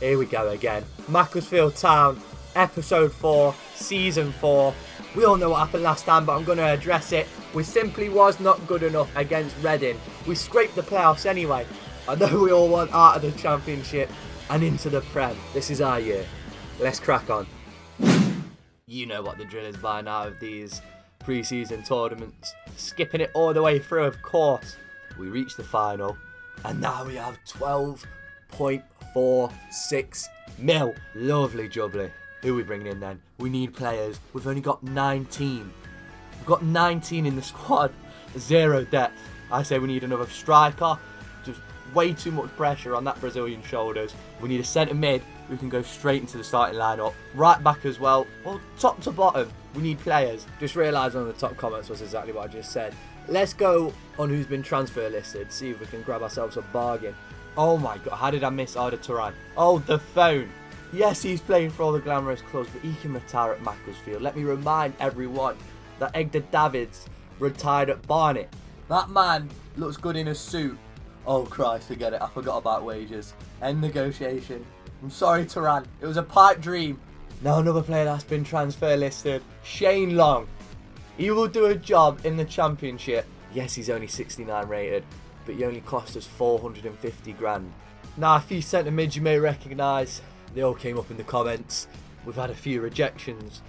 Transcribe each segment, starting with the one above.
Here we go again. Macclesfield Town, episode 4, season 4. We all know what happened last time, but I'm going to address it. We simply was not good enough against Reading. We scraped the playoffs anyway. I know we all want out of the championship and into the Prem. This is our year. Let's crack on. You know what the drill is by now of these pre-season tournaments. Skipping it all the way through, of course. We reached the final, and now we have 12.46 mil. Lovely jubbly. Who we bringing in then? We need players. We've only got 19. We've got 19 in the squad. Zero depth. I say we need another striker. Just way too much pressure on that Brazilian shoulders. We need a centre mid who can go straight into the starting lineup. Right back as well. Well, top to bottom, we need players. Just realised one of the top comments was exactly what I just said. Let's go on who's been transfer listed. See if we can grab ourselves a bargain. Oh my god, how did I miss Arda Turan? Oh, the phone. Yes, he's playing for all the glamorous clubs, but he can retire at Macclesfield. Let me remind everyone that Edgar Davids retired at Barnet. That man looks good in a suit. Oh Christ, forget it. I forgot about wages. End negotiation. I'm sorry, Turan. It was a pipe dream. Now another player that's been transfer listed. Shane Long. He will do a job in the championship. Yes, he's only 69 rated, but he only cost us 450 grand. Now, a few centre mids you may recognise. They all came up in the comments. We've had a few rejections.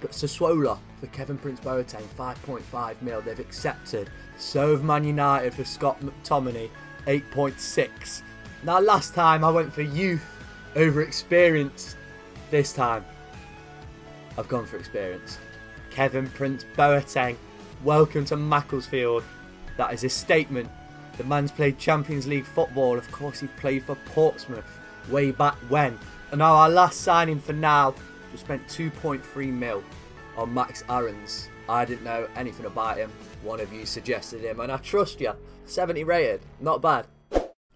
But Sassuolo for Kevin Prince Boateng, 5.5 mil. They've accepted. So have Man United for Scott McTominay, 8.6. Now, last time I went for youth over experience. This time, I've gone for experience. Kevin Prince Boateng, welcome to Macclesfield. That is a statement. The man's played Champions League football. Of course, he played for Portsmouth way back when. And now our last signing for now, we spent 2.3 mil on Max Aarons. I didn't know anything about him. One of you suggested him, and I trust you. 70 rated, not bad.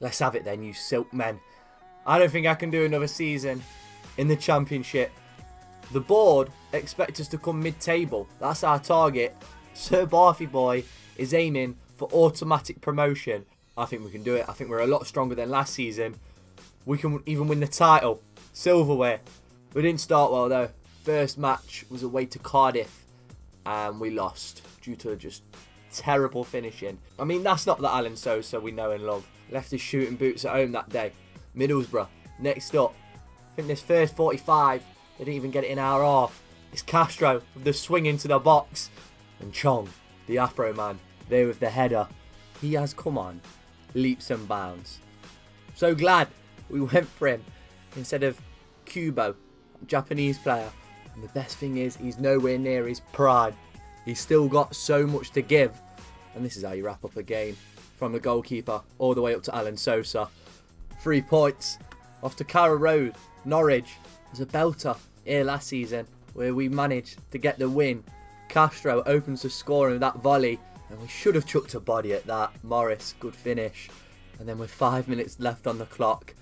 Let's have it then, you silk men. I don't think I can do another season in the Championship. The board expect us to come mid-table. That's our target. Sir Barfie Boy is aiming for automatic promotion. I think we can do it. I think we're a lot stronger than last season. We can even win the title. Silverware. We didn't start well though. First match was away to Cardiff and we lost due to just terrible finishing. I mean, that's not the Alan Sosa we know and love. Left his shooting boots at home that day. Middlesbrough. Next up, I think this first 45, they didn't even get it in our half. It's Castro with the swing into the box. And Chong, the Afro man, there with the header. He has come on leaps and bounds. So glad we went for him instead of Kubo, Japanese player. And the best thing is, he's nowhere near his prime. He's still got so much to give. And this is how you wrap up a game. From the goalkeeper all the way up to Alan Sosa. Three points off to Carrow Road, Norwich. There's a belter here last season where we managed to get the win. Castro opens the score in that volley and we should have chucked a body at that. Morris, good finish. And then with five minutes left on the clock,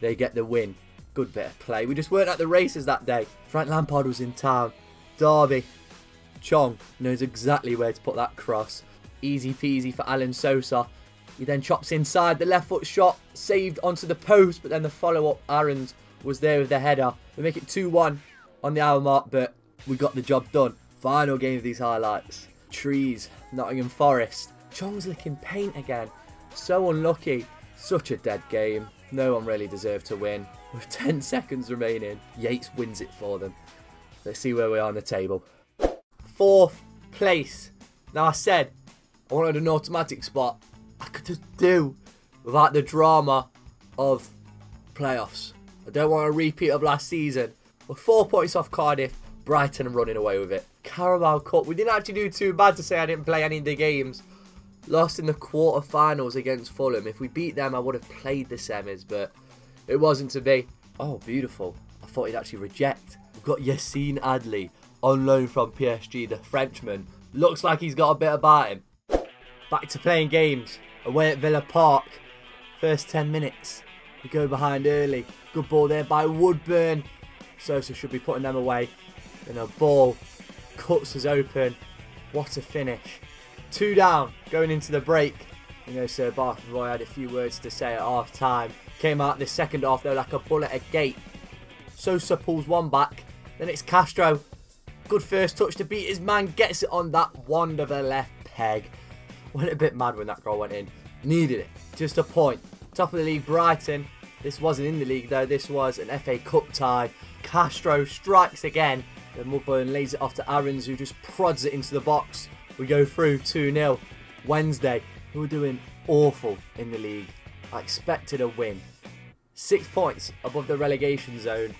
they get the win. Good bit of play. We just weren't at the races that day. Frank Lampard was in town. Derby. Chong knows exactly where to put that cross. Easy peasy for Alan Sosa. He then chops inside. The left foot shot saved onto the post, but then the follow-up Aarons was there with the header. We make it 2-1 on the hour mark, but we got the job done. Final game of these highlights. Trees, Nottingham Forest. Chong's licking paint again. So unlucky. Such a dead game. No one really deserved to win. With 10 seconds remaining, Yates wins it for them. Let's see where we are on the table. Fourth place. Now I said I wanted an automatic spot. I could just do without the drama of playoffs. I don't want a repeat of last season. We're four points off Cardiff, Brighton are running away with it. Carabao Cup, we didn't actually do too bad to say I didn't play any of the games. Lost in the quarter-finals against Fulham. If we beat them, I would have played the semis, but it wasn't to be. Oh, beautiful. I thought he'd actually reject. We've got Yassine Adli on loan from PSG, the Frenchman. Looks like he's got a bit about him. Back to playing games. Away at Villa Park. First 10 minutes. We go behind early. Good ball there by Woodburn. Sosa should be putting them away. Then a ball cuts us open. What a finish. Two down going into the break. You know, Sir Barfie Boy had a few words to say at half time. Came out the second half though like a bullet at gate. Sosa pulls one back. Then it's Castro. Good first touch to beat his man. Gets it on that wand of the left peg. Went a bit mad when that goal went in. Needed it. Just a point. Top of the league, Brighton. This wasn't in the league though. This was an FA Cup tie. Castro strikes again. Then Woodburn lays it off to Aarons who just prods it into the box. We go through 2-0. Wednesday, who were doing awful in the league. I expected a win. Six points above the relegation zone.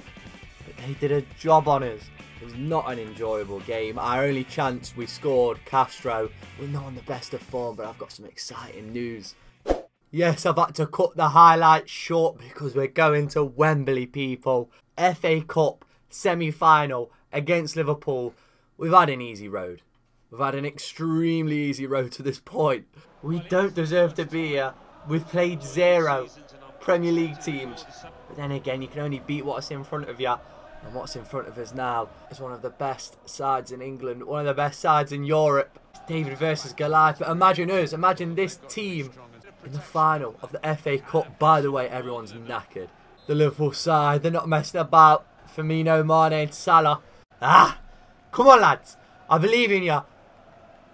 But they did a job on us. It was not an enjoyable game. Our only chance we scored, Castro. We're not on the best of form, but I've got some exciting news. Yes, I've had to cut the highlights short because we're going to Wembley, people. FA Cup semi-final against Liverpool. We've had an easy road. We've had an extremely easy road to this point. We don't deserve to be here. We've played zero Premier League teams. But then again, you can only beat what's in front of you. And what's in front of us now is one of the best sides in England, one of the best sides in Europe. It's David versus Goliath. But imagine us, imagine this team in the final of the FA Cup. By the way, everyone's knackered. The Liverpool side, they're not messing about. Firmino, Mane and Salah. Ah! Come on, lads. I believe in you.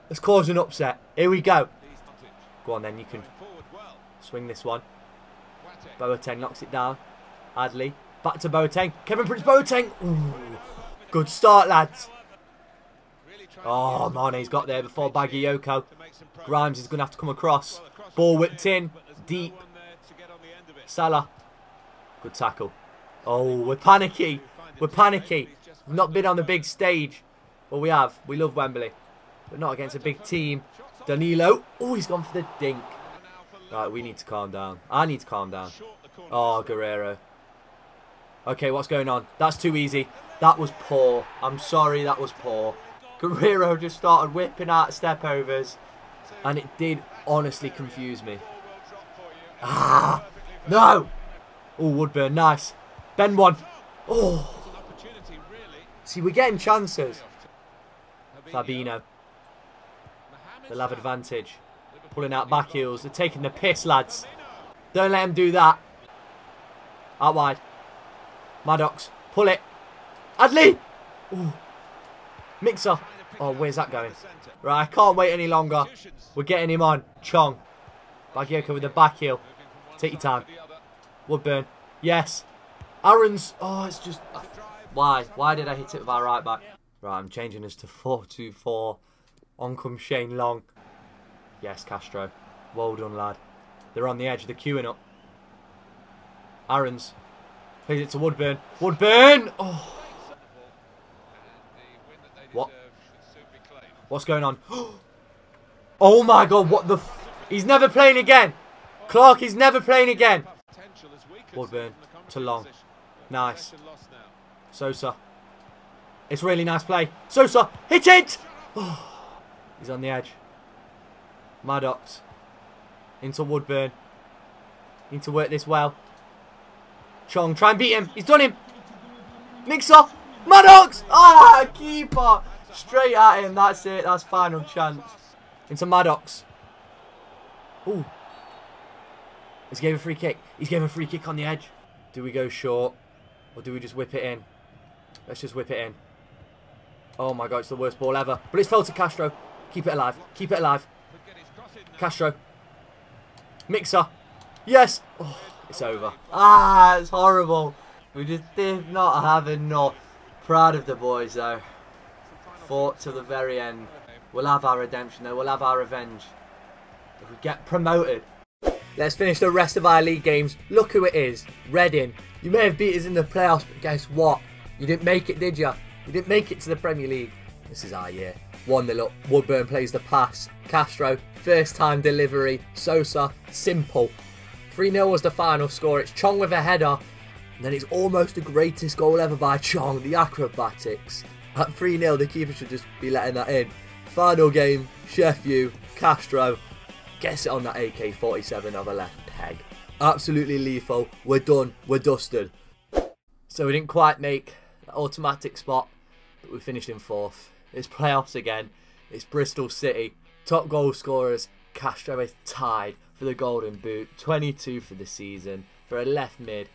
Let's cause an upset. Here we go. Go on then, you can swing this one. Boateng knocks it down. Adli. Back to Boateng. Kevin Prince Boateng. Ooh. Good start, lads. Oh, Mane's got there before Bagayoko. Grimes is going to have to come across. Ball whipped in. Deep. Salah. Good tackle. Oh, we're panicky. We're panicky. We've not been on the big stage. Well, we have. We love Wembley. But not against a big team. Danilo. Oh, he's gone for the dink. Right, we need to calm down. I need to calm down. Oh, Guerrero. Okay, what's going on? That's too easy. That was poor. I'm sorry, that was poor. Guerrero just started whipping out step overs. And it did honestly confuse me. Ah! No! Oh, Woodburn, nice. Ben one. Oh! See, we're getting chances. Fabinho. They'll have advantage. Pulling out back heels. They're taking the piss, lads. Don't let them do that. Out wide. Maddox. Pull it. Adli! Ooh. Mixer. Oh, where's that going? Right, I can't wait any longer. We're getting him on. Chong. Bagayoko with the back heel. Take your time. Woodburn. Yes. Aarons. Oh, it's just... Why? Why did I hit it with our right back? Right, I'm changing this to 4-2-4. On comes Shane Long. Yes, Castro. Well done, lad. They're on the edge. They're queuing up. Aarons. Plays it to Woodburn. Woodburn! Oh. What? What's going on? Oh my god, what the He's never playing again! Clark, he's never playing again! Woodburn to Long. Nice. Sosa. It's really nice play. Sosa, hit it! Oh, he's on the edge. Maddox. Into Woodburn. Need to work this well. Chong, try and beat him. He's done him. Mixer. Maddox! Ah, keeper. Straight at him. That's it. That's final chance. Into Maddox. Ooh. He's gave a free kick. He's gave a free kick on the edge. Do we go short? Or do we just whip it in? Let's just whip it in. Oh my god, it's the worst ball ever. But it's fell to Castro. Keep it alive. Keep it alive. Castro. Mixer. Yes. Oh, it's over. Ah, it's horrible. We just did not have enough. Proud of the boys though. Fought to the very end. We'll have our redemption though. We'll have our revenge. If we get promoted. Let's finish the rest of our league games. Look who it is. Reading. You may have beat us in the playoffs, but guess what? You didn't make it, did you? You didn't make it to the Premier League. This is our year. 1 0 up. Woodburn plays the pass. Castro, first time delivery. Sosa, simple. 3 0 was the final score. It's Chong with a header. And then it's almost the greatest goal ever by Chong. The acrobatics. At 3 0, the keeper should just be letting that in. Final game, Sheffield, Castro. Gets it on that AK 47 of a left peg. Absolutely lethal. We're done. We're dusted. So we didn't quite make automatic spot, but we finished in fourth. It's playoffs again. It's Bristol City. Top goal scorers. Castro is tied for the Golden Boot. 22 for the season. for a left mid,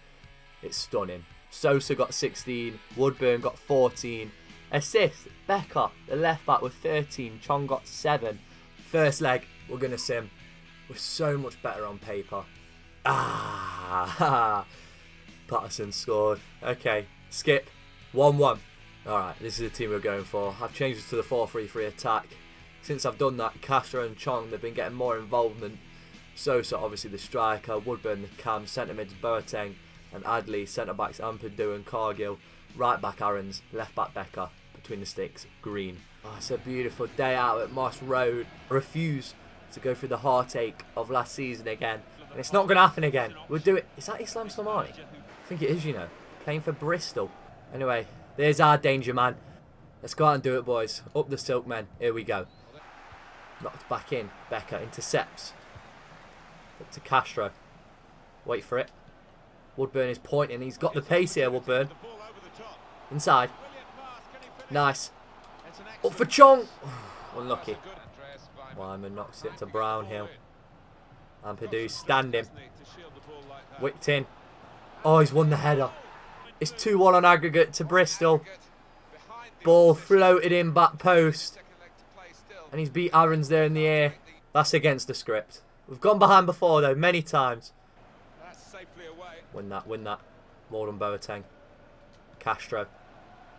it's stunning. Sosa got 16, Woodburn got 14. Assist, Becker, the left back with 13, Chong got 7. First leg, we're going to sim. We're so much better on paper. Ah, Patterson scored. Okay, skip. 1-1. Alright, this is the team we're going for. I've changed it to the 4-3-3 attack. Since I've done that, Castro and Chong, they've been getting more involvement. Sosa, obviously the striker, Woodburn cam, centre mids Boateng and Adli, centre backs Ampadu and Cargill, right back Aarons, left back Becker, between the sticks, Green. Oh, it's a beautiful day out at Moss Rose. I refuse to go through the heartache of last season again. And it's not going to happen again. We'll do it. Is that Islam Slimani? I think it is, you know. Playing for Bristol. Anyway, there's our danger man. Let's go out and do it, boys. Up the silk men. Here we go. Knocked back in. Becker intercepts. Up to Castro. Wait for it. Woodburn is pointing. He's got the pace here, Woodburn. Inside. Nice. Up for Chong. Unlucky. Weimann knocks it to Brownhill. Ampadu standing. Whipped in. Oh, he's won the header. It's 2-1 on aggregate to Bristol. Ball floated in back post. And he's beat Aarons there in the air. That's against the script. We've gone behind before though, many times. Win that, win that. More than Boateng. Castro.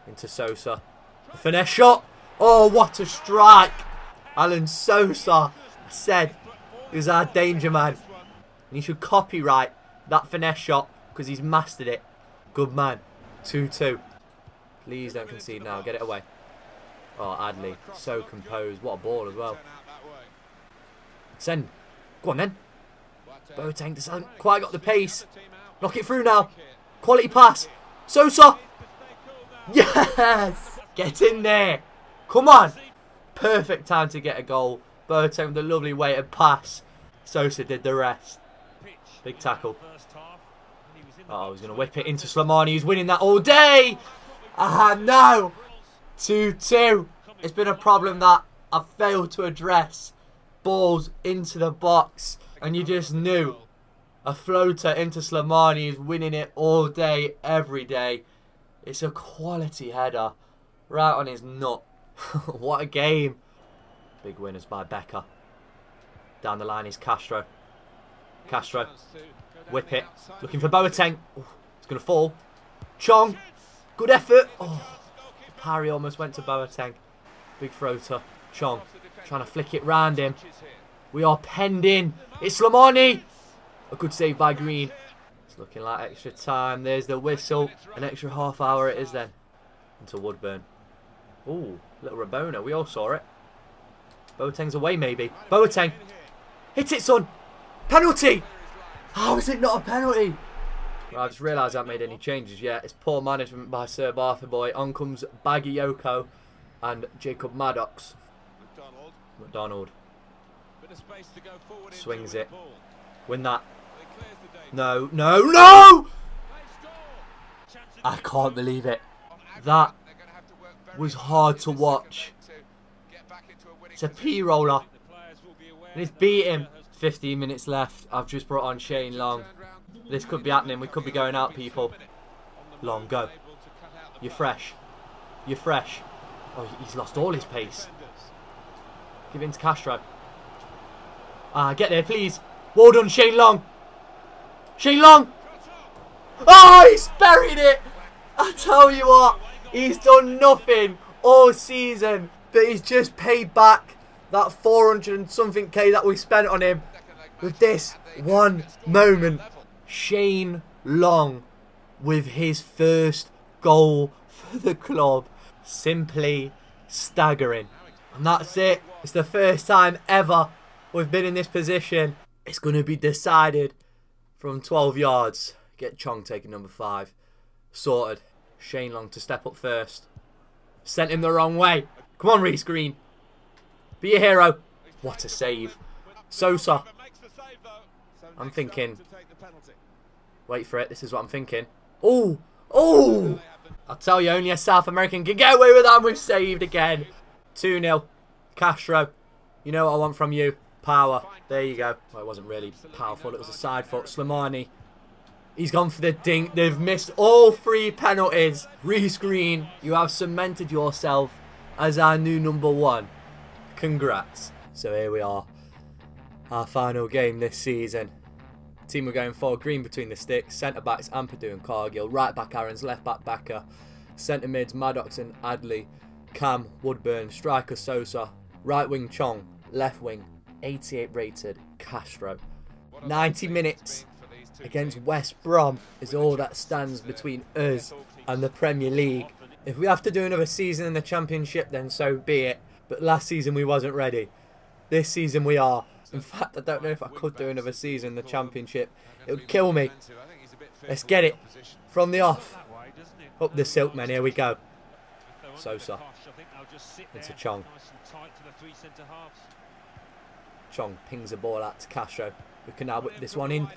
Into Sosa. The finesse shot. Oh, what a strike. Alan Sosa said he was our danger man. And he should copyright that finesse shot because he's mastered it. Good man. 2-2. Please don't concede now. Get it away. Oh, Adli. So composed. What a ball as well. Send. Go on then. Boateng hasn't quite got the pace. Knock it through now. Quality pass. Sosa. Yes. Get in there. Come on. Perfect time to get a goal. Boateng with a lovely weighted pass. Sosa did the rest. Big tackle. Oh, he's going to whip it into Slimani. He's winning that all day. Ah, no. 2-2. It's been a problem that I've failed to address. Balls into the box. And you just knew. A floater into Slimani is winning it all day, every day. It's a quality header. Right on his nut. what a game. Big winners by Becker. Down the line is Castro. Castro. Whip it. Looking for Boateng. Oh, it's going to fall. Chong. Good effort. Oh, parry almost went to Boateng. Big throw to Chong. Trying to flick it round him. We are penned in. It's Slimani. A good save by Green. It's looking like extra time. There's the whistle. An extra half hour it is then. Into Woodburn. Ooh, little Rabona. We all saw it. Boateng's away maybe. Boateng. Hit it, son. Penalty. How is it not a penalty? Well, I just realised I haven't made any changes yet. It's poor management by Sir Barfieboy. On comes Bagayoko and Jacob Maddox. McDonald. McDonald. Swings it. Win that. No, no, no! I can't believe it. That was hard to watch. It's a P-roller. And he's beat him. 15 minutes left. I've just brought on Shane Long. This could be happening. We could be going out, people. Long, go. You're fresh. You're fresh. Oh, he's lost all his pace. Give it to Castro. Ah, get there, please. Well done, Shane Long. Shane Long. Oh, he's buried it. I tell you what, he's done nothing all season, but he's just paid back that 400 and something K that we spent on him with this one moment. Shane Long with his first goal for the club. Simply staggering. And that's it. It's the first time ever we've been in this position. It's going to be decided from 12 yards. Get Chong taking number 5. Sorted. Shane Long to step up first. Sent him the wrong way. Come on, Reese Green. Be a hero. What a save. Sosa. I'm thinking. Wait for it. This is what I'm thinking. Oh. Oh. I'll tell you, only a South American can get away with that. We've saved again. 2-0. Castro. You know what I want from you. Power. There you go. Well, it wasn't really powerful. It was a side foot. Slimani. He's gone for the dink. They've missed all three penalties. Reece Green, you have cemented yourself as our new number one. Congrats. So here we are. Our final game this season. Team we're going for green between the sticks. Centre backs Ampadu and Cargill. Right back Aarons. Left back Becker. Centre mids Maddox and Adli. Cam Woodburn. Striker Sosa. Right wing Chong. Left wing 88 rated Castro. 90 minutes against West Brom is all that stands between us and the Premier League. If we have to do another season in the Championship, then so be it. But last season we wasn't ready. This season we are. In fact, I don't know if I could do another season in the Championship. It would kill me. Let's get it. From the off. Up the silk, man. here we go. Sosa. Into Chong. Chong pings the ball out to Castro. We can now whip this one in.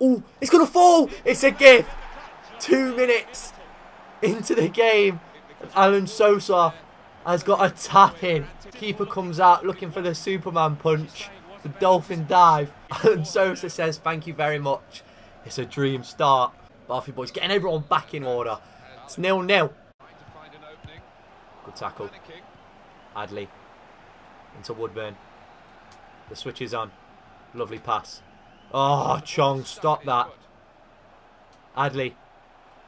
Oh, it's going to fall. It's a gift. Two minutes into the game. Alan Sosa has got a tap in. Keeper comes out looking for the Superman punch. The dolphin dive. Alan Sosa says thank you very much. It's a dream start. Barfie boys getting everyone back in order. It's nil-nil. Good tackle. Adli. Into Woodburn. The switch is on. Lovely pass. Oh, Chong, stop that. Adli.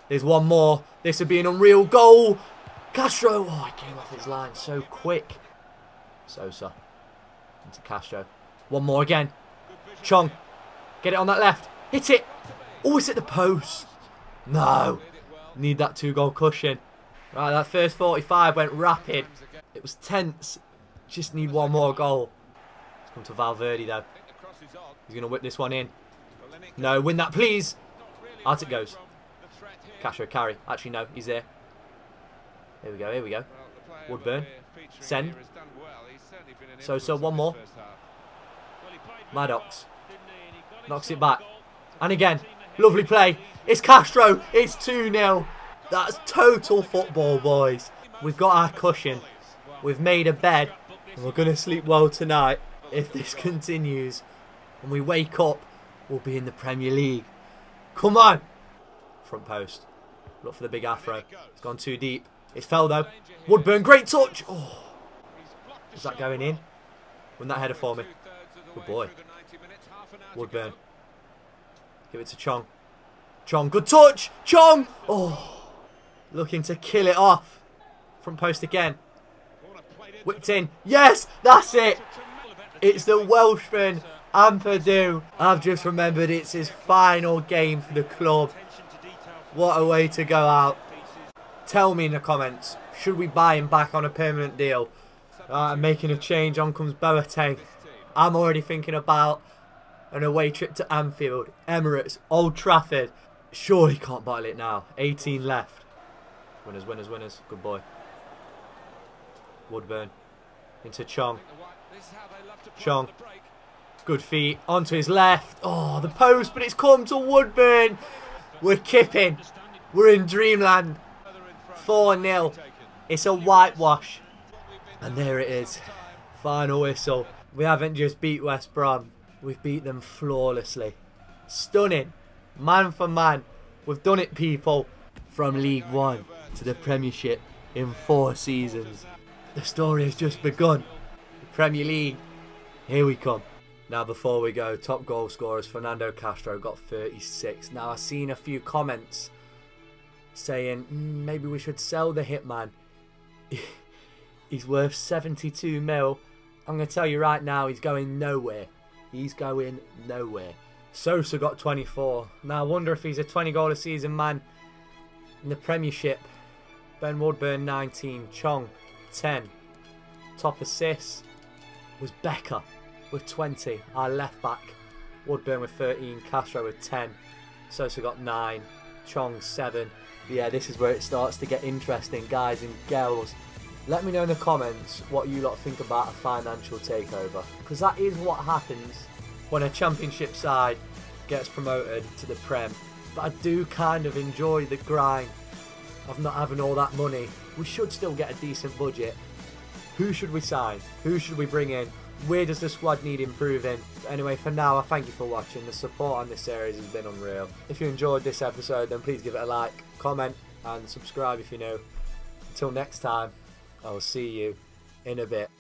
There's one more. This would be an unreal goal. Castro. Oh, he came off his line so quick. Sosa. Into Castro. One more again. Chong. Get it on that left. Hit it. Oh, it's at the post. No. Need that two-goal cushion. Right, that first 45 went rapid. It was tense. Just need one more goal. It's come to Valverde, though. He's going to whip this one in. No, win that, please. Out it goes. Castro carry. Actually, no, he's there. Here we go, here we go. Woodburn. Send. So, so, one more. Maddox. Knocks it back. And again. Lovely play. It's Castro. It's 2-0. That's total football, boys. We've got our cushion. We've made a bed. And we're going to sleep well tonight if this continues. When we wake up, we'll be in the Premier League. Come on! Front post. Look for the big afro. It's gone too deep. It's fell though. Woodburn, great touch! Oh. Is that going in? Win that header for me. Good boy. Woodburn. Give it to Chong. Chong, good touch! Chong! Oh. Looking to kill it off. Front post again. Whipped in. Yes! That's it! It's the Welshman, Ampadu. I've just remembered it's his final game for the club. What a way to go out. Tell me in the comments, should we buy him back on a permanent deal? Uh, making a change, on comes Boateng. I'm already thinking about an away trip to Anfield, Emirates, Old Trafford. Surely can't bottle it now. 18 left. Winners, winners, winners. Good boy. Woodburn. Into Chong. Chong. Good feet. Onto his left. Oh, the post, but it's come to Woodburn. We're kipping. We're in dreamland. 4-0. It's a whitewash. And there it is. Final whistle. We haven't just beat West Brom. We've beat them flawlessly. Stunning. Man for man. We've done it, people. From League One to the Premiership in four seasons. The story has just begun. The Premier League. Here we come. Now before we go, top goal scorers Fernando Castro got 36. Now I've seen a few comments saying mm, maybe we should sell the Hitman. he's worth 72 mil. I'm going to tell you right now, he's going nowhere. He's going nowhere. Sosa got 24. Now I wonder if he's a 20 goal a season man in the Premiership. Ben Woodburn 19. Chong 10. Top assists was Becker with 20. Our left back. Woodburn with 13. Castro with 10. Sosa got 9. Chong 7. Yeah, this is where it starts to get interesting, guys and girls. Let me know in the comments what you lot think about a financial takeover. Because that is what happens when a championship side gets promoted to the Prem. But I do kind of enjoy the grind of not having all that money. We should still get a decent budget. Who should we sign? Who should we bring in? where does the squad need improving? Anyway, for now, I thank you for watching. The support on this series has been unreal. If you enjoyed this episode, then please give it a like, comment, and subscribe if you know. Until next time, I will see you in a bit.